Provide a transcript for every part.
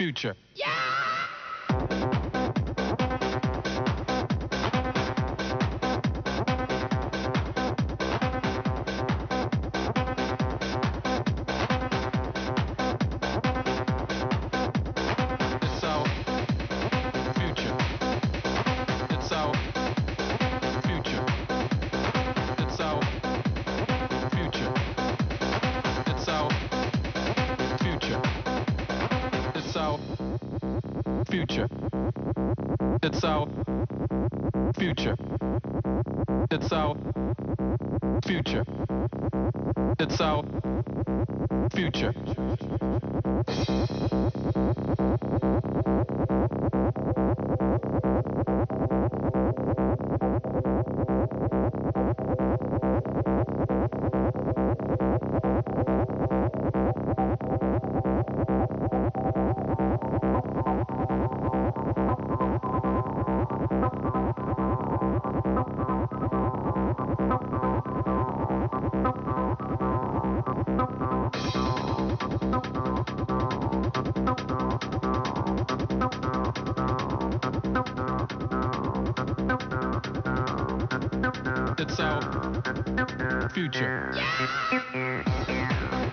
future. Yeah! our future. It's our future. It's our future. It's our future. itself. Future. Yeah.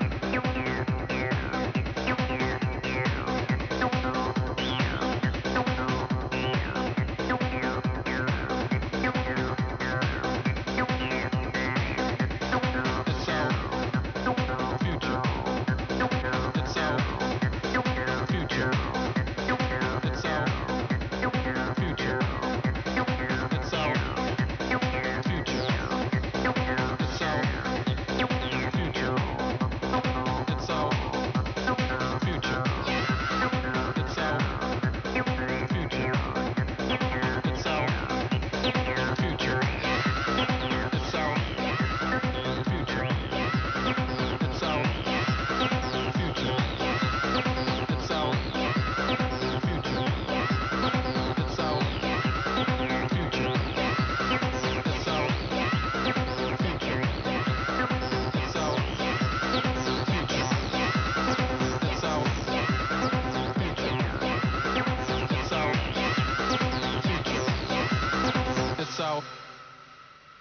So,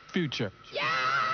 future. Yeah!